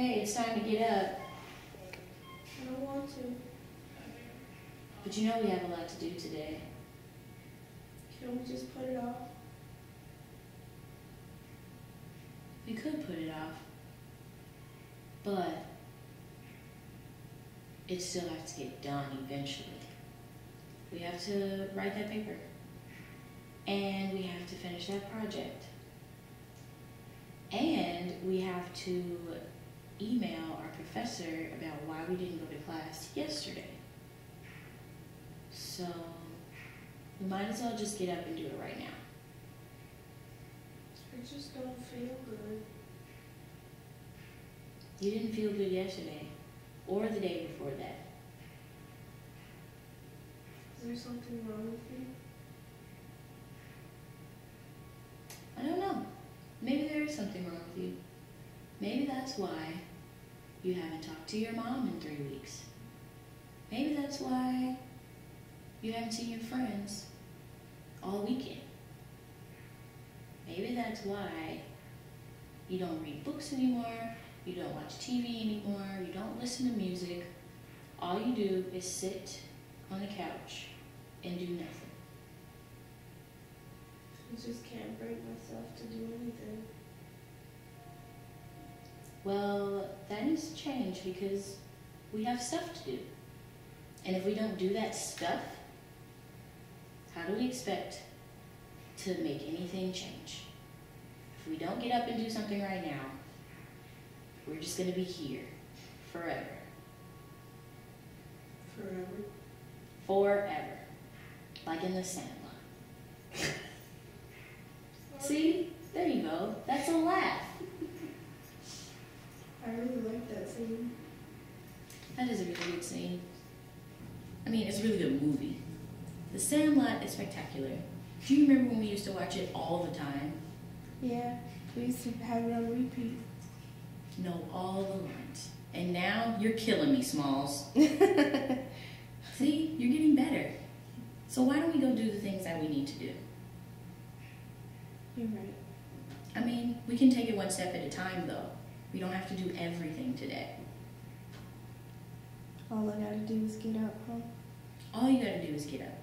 Hey, it's time to get up. I don't want to. But you know we have a lot to do today. Can we just put it off? We could put it off. But it still has to get done eventually. We have to write that paper. And we have to finish that project. And we have to email our professor about why we didn't go to class yesterday. So we might as well just get up and do it right now. I just don't feel good. You didn't feel good yesterday or the day before that. Is there something wrong with me? I don't know. Maybe there is something wrong with you. Maybe that's why you haven't talked to your mom in three weeks. Maybe that's why you haven't seen your friends all weekend. Maybe that's why you don't read books anymore, you don't watch TV anymore, you don't listen to music. All you do is sit on the couch and do nothing. I just can't bring myself to do anything. Well, that to change because we have stuff to do. And if we don't do that stuff, how do we expect to make anything change? If we don't get up and do something right now, we're just going to be here forever. Forever. Forever. Like in the Sandlot. See? There you go. That's a laugh. I really like that scene. That is a really good scene. I mean, it's a really good movie. The Sandlot is spectacular. Do you remember when we used to watch it all the time? Yeah, we used to have it on repeat. Know all the lines. And now you're killing me, Smalls. See, you're getting better. So why don't we go do the things that we need to do? You're right. I mean, we can take it one step at a time, though. We don't have to do everything today. All I gotta do is get up, huh? All you gotta do is get up.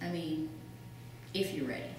I mean, if you're ready.